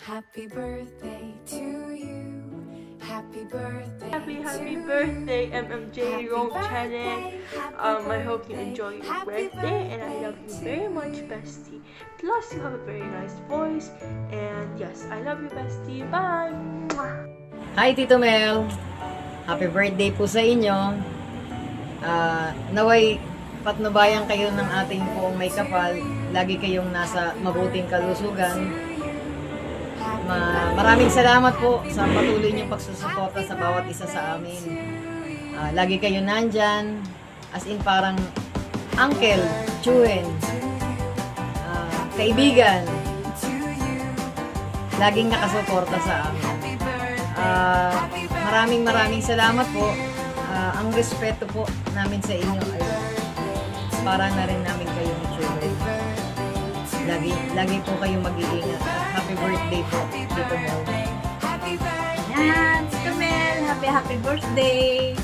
Happy birthday to you. Happy birthday. Happy, happy to birthday, you. MMJ birthday, Channel. Um, I hope you enjoy your happy birthday, and I love you very much, bestie. Plus, you have a very nice voice, and yes, I love you, bestie. Bye. Hi Tito Mel! Happy birthday po sa inyo. Ah, naway patnubayan kayo ng ating poong may kapal. Lagi kayong nasa mabuting kalusugan. Ma- maraming salamat po sa patuloy niyong pagsusuporta sa bawat isa sa amin. Ah, lagi kayo nandyan. As in parang uncle, chuen, ah, kaibigan. Laging nakasuporta sa amin. Ah, maraming maraming salamat po. Ah, ang respeto po namin sa inyo ay para na rin namin kayong children. Lagi, lagi po kayong mag-iingat. Happy birthday po, Tito Mel. Yan, Tito Mel, happy happy birthday!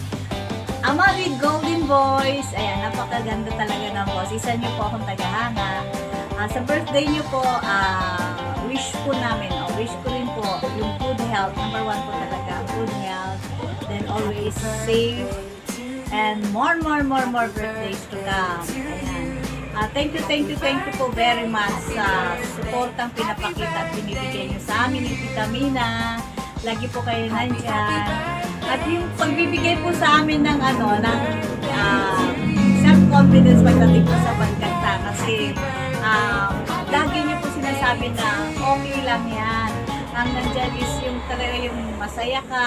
Ama with golden voice. Ayan, napakaganda talaga ng boss. Isa niyo po akong tagahanga. Ah, sa birthday niyo po, ah, wish po namin, oh, wish ko rin po yung good health. Number one po talaga, good health. Then always safe. And more, more, more, more birthdays to come. Ah, thank you, thank you, thank you po very much sa supportang pinapakita at binibigay niyo sa amin ni Tita Mina. Lagi po kayo nandyan. At yung pagbibigay po sa amin ng ano, ng ah, self-confidence pagdating po sa pagkanta kasi um, lagi niyo po sinasabi na okay lang yan. Ang nandyan is yung talaga yung masaya ka.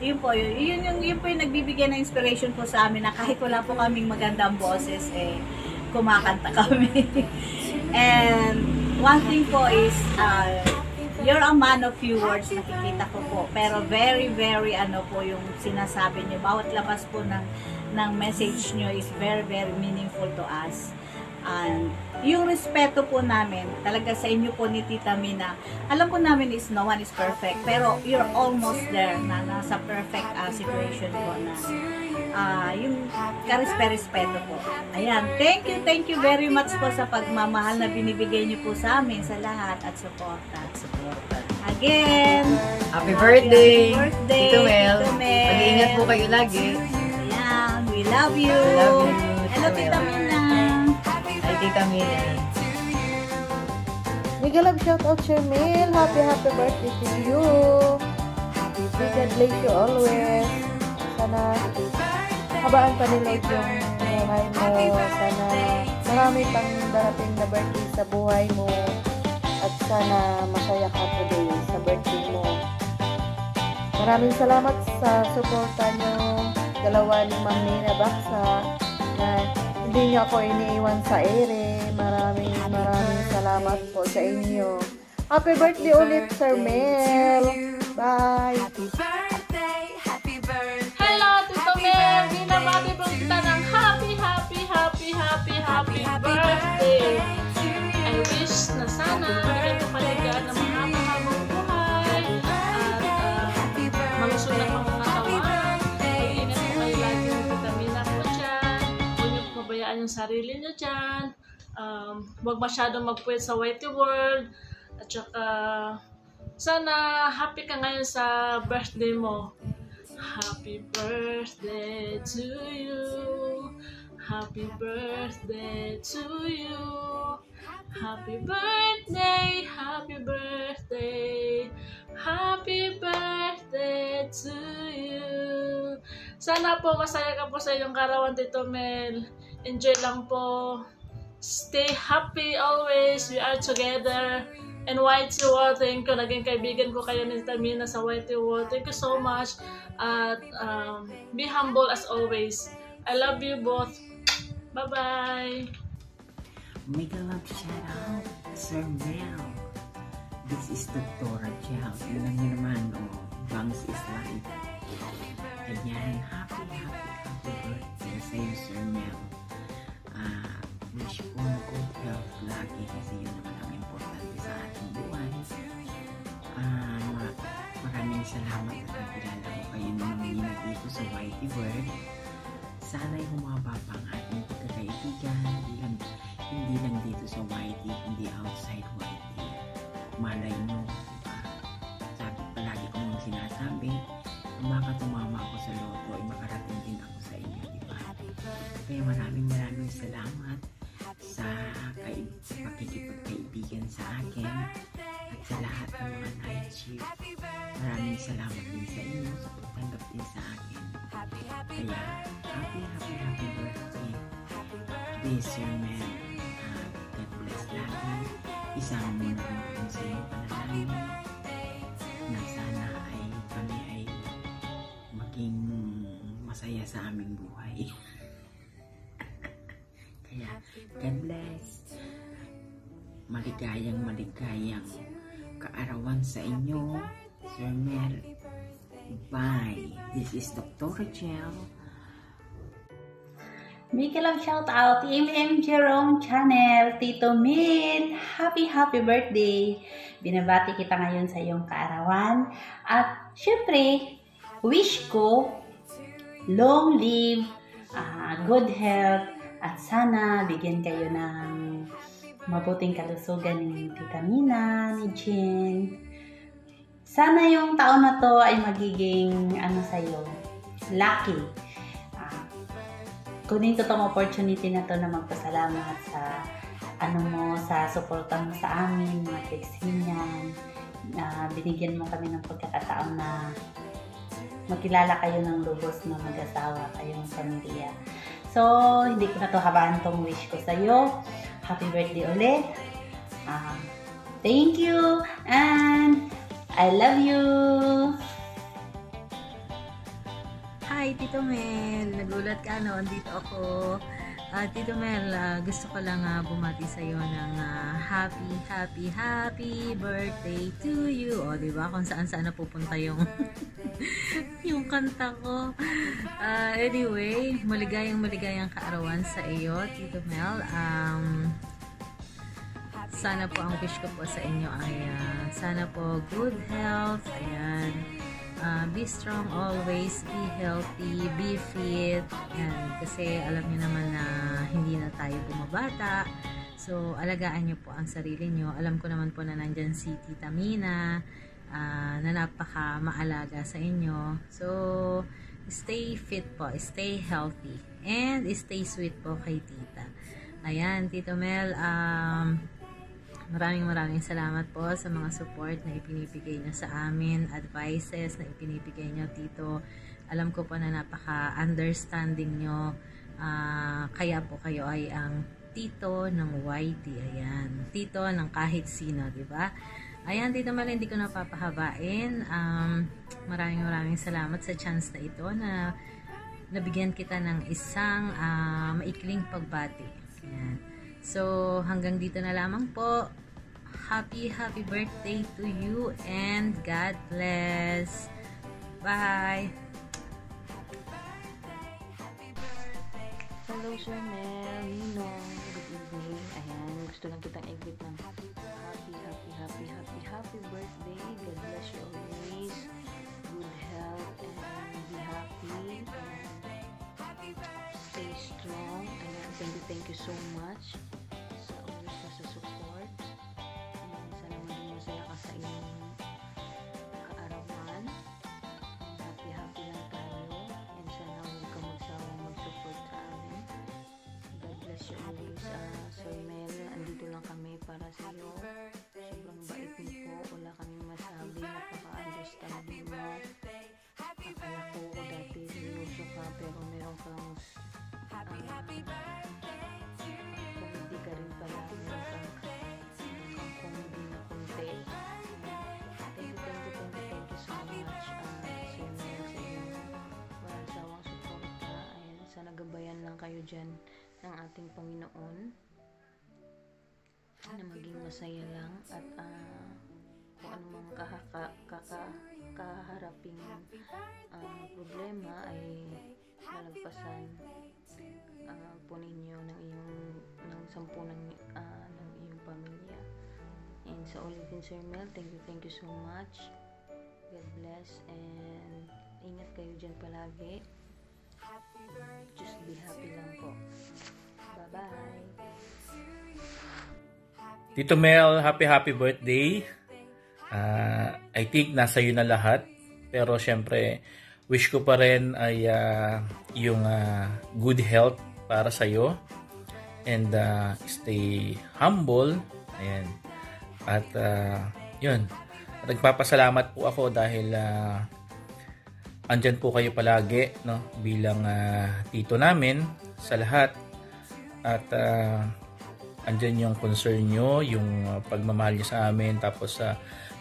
Yun po, yun, yun, yun, yun po yung nagbibigay ng inspiration po sa amin na kahit wala po kaming magandang boses, eh, kumakanta kami. And one thing po is, uh, you're a man of few words, nakikita ko po. Pero very, very ano po yung sinasabi niyo. Bawat labas po ng, ng message niyo is very, very meaningful to us. And yung respeto po namin, talaga sa inyo po ni Tita Mina, alam po namin is no one is perfect, pero you're almost there na nasa perfect ah, situation po na ah, yung karespe-respeto po. Ayan, thank you, thank you very much po sa pagmamahal na binibigay niyo po sa amin sa lahat at suporta. Again, Happy birthday, happy birthday, Tito Mel. Tito Mel. Mag-iingat po kayo lagi. ayan, we love you. We love you, Hello, Tita. Mina. Ay, Tita Mina. Mega love shout out Shermel. Happy happy birthday to you. May God bless you always. Sana habaan pa ni Lord yung buhay mo. Sana marami pang darating na birthday sa buhay mo. At sana masaya ka today sa birthday mo. Maraming salamat sa suporta nyo dalawa ni Ma'am Nina Baksa na hindi niyo ako iniiwan sa ere. Maraming maraming salamat po sa inyo. Happy birthday ulit, Sir Mel. Bye. Yung sarili niyo dyan. Um, huwag masyadong magpuwit sa whitey world. At saka, sana happy ka ngayon sa birthday mo. Happy birthday to you. Happy birthday to you. Happy birthday, happy birthday. Happy birthday to you. Sana po masaya ka po sa iyong karawan, Tito Mel. Enjoy lang po. Stay happy always. We are together. And Whitey World, thank you. Naging kaibigan ko kayo ni Tamina sa Whitey World. Thank you so much. At um, be humble as always. I love you both. Bye-bye. Mega love shout out, Sir Mel. This is Dr. Chow. Tingnan niyo naman, oh, Bangs is life. Ayan, happy, happy, happy birthday sa iyo, Sir Mel wishbone ko health lagi kasi yun naman ang importante sa ating buwan. Uh, maraming salamat at nakilala ko kayo nung mga dito sa Whitey World. Sana'y humaba pa ang ating pagkakaibigan. Hindi lang, hindi lang dito sa Whitey hindi outside Whitey. Malay nyo diba? sabi palagi ko nung sinasabi baka tumama ako sa loto ay makarating din ako sa inyo diba? Kaya maraming maraming salamat sa kay, pakikipagkaibigan sa akin at sa lahat ng mga shift. Maraming salamat din sa inyo sa pagtanggap din sa akin. Kaya, happy, happy, happy birthday. Today, Sir Mel. Uh, God bless lagi. Isama mo na rin kami sa iyong panalangin na sana ay kami ay maging masaya sa aming buhay. God bless. Maligayang maligayang kaarawan sa inyo, Sir Mel. Bye. This is Dr. Rachel. Big love shout out MM Jerome Channel, Tito Min. Happy happy birthday. Binabati kita ngayon sa iyong kaarawan. At syempre, wish ko long live, ah, good health, at sana bigyan kayo ng mabuting kalusugan ni Tita Mina, ni Jen. Sana yung taon na to ay magiging ano sa'yo, lucky. Ah, kunin ko tong opportunity na to na magpasalamat sa ano mo, sa suporta mo sa amin, mga Texinian, na binigyan mo kami ng pagkakataon na makilala kayo ng lubos na mag-asawa, kayong pamilya. So, hindi ko na to habaan tong wish ko sa'yo. Happy birthday ulit. Ah, thank you and I love you. Hi, Tito Mel. Nagulat ka, no? Andito ako. Ah, Tito Mel, ah, gusto ko lang ah, bumati sa iyo ng ah, happy, happy, happy birthday to you. O, di ba? Kung saan saan napupunta yung yung kanta ko. Ah, anyway, maligayang maligayang kaarawan sa iyo, Tito Mel. Um, sana po ang wish ko po sa inyo ay ah, sana po good health. Ayan. Ah, be strong always, be healthy, be fit. Yan. Kasi alam niyo naman na hindi na tayo bumabata. So, alagaan niyo po ang sarili niyo. Alam ko naman po na nandyan si Tita Mina ah, na napaka maalaga sa inyo. So, stay fit po, stay healthy, and stay sweet po kay Tita. Ayan, Tito Mel, um, Maraming maraming salamat po sa mga support na ipinibigay niyo sa amin, advices na ipinibigay niyo tito. Alam ko po na napaka-understanding niyo. Ah, kaya po kayo ay ang tito ng YT. Ayan. Tito ng kahit sino, di ba? Ayan, Tito Mal, hindi ko napapahabain. Um, maraming maraming salamat sa chance na ito na nabigyan kita ng isang ah, maikling pagbati. Ayan. So, hanggang dito na lamang po. Happy, happy birthday to you and God bless. Bye! Hello, Sir Mel, Ninong. Good evening. Ayan, gusto lang kitang i-greet ng happy, happy, happy, happy, happy birthday. God bless you always. Good health and be happy. And stay strong. Ayan, thank you, thank you so much sa iyo. Sobrang bait niyo po. Wala kami masabi. Napaka-understanding mo. Akala ko dati seryoso ka pero meron kang uh, comedy ka rin pala. Meron kang, kang comedy na. Thank you, thank you, thank you, thank you so much, uh, Sir Mel, sa inyong walang sawang suporta. Ayan, sana gabayan lang kayo dyan ng ating Panginoon na maging masaya lang at ah, kung ano mang kahaka, kaka, kaharaping ah, problema ay malagpasan ah, po ninyo ng iyong ng sampunan ah, ng iyong pamilya. And sa ulitin Sir Mel thank you thank you so much. God bless and ingat kayo dyan palagi. Just be happy lang po. Bye bye Tito Mel, happy happy birthday. Ah, I think nasa iyo na lahat. Pero syempre, wish ko pa rin ay ah, yung ah, good health para sa iyo. And uh, stay humble. Ayan. At uh, yun. Nagpapasalamat po ako dahil uh, andyan po kayo palagi no bilang uh, tito namin sa lahat at uh, andyan yung concern nyo, yung uh, pagmamahal nyo sa amin, tapos uh,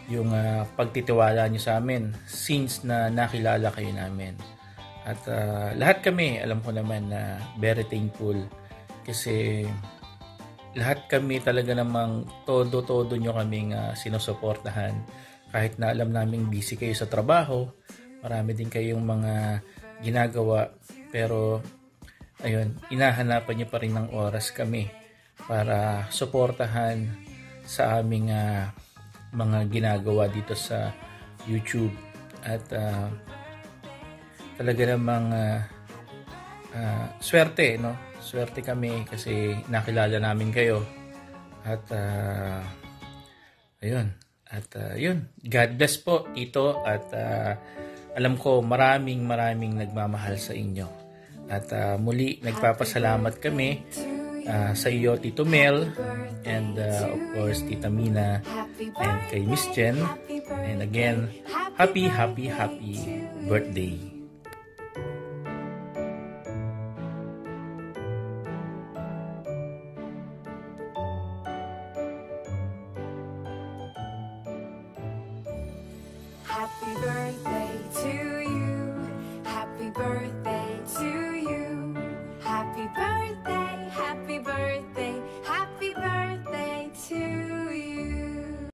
yung uh, pagtitiwala nyo sa amin since na nakilala kayo namin. At uh, lahat kami, alam ko naman na very thankful kasi lahat kami talaga namang todo-todo nyo kaming uh, sinusuportahan. Kahit na alam naming busy kayo sa trabaho, marami din kayong mga ginagawa, pero ayun, inahanapan nyo pa rin ng oras kami para suportahan sa aming uh, mga ginagawa dito sa YouTube. At uh, talaga namang uh, uh, swerte no? Swerte kami kasi nakilala namin kayo. At uh, ayun. At uh, yun. God bless po ito at uh, alam ko maraming maraming nagmamahal sa inyo. At uh, muli nagpapasalamat kami uh, sa iyo Tito Mel and uh, of course Tita Mina and kay Miss Jen. And again happy happy happy birthday. Happy birthday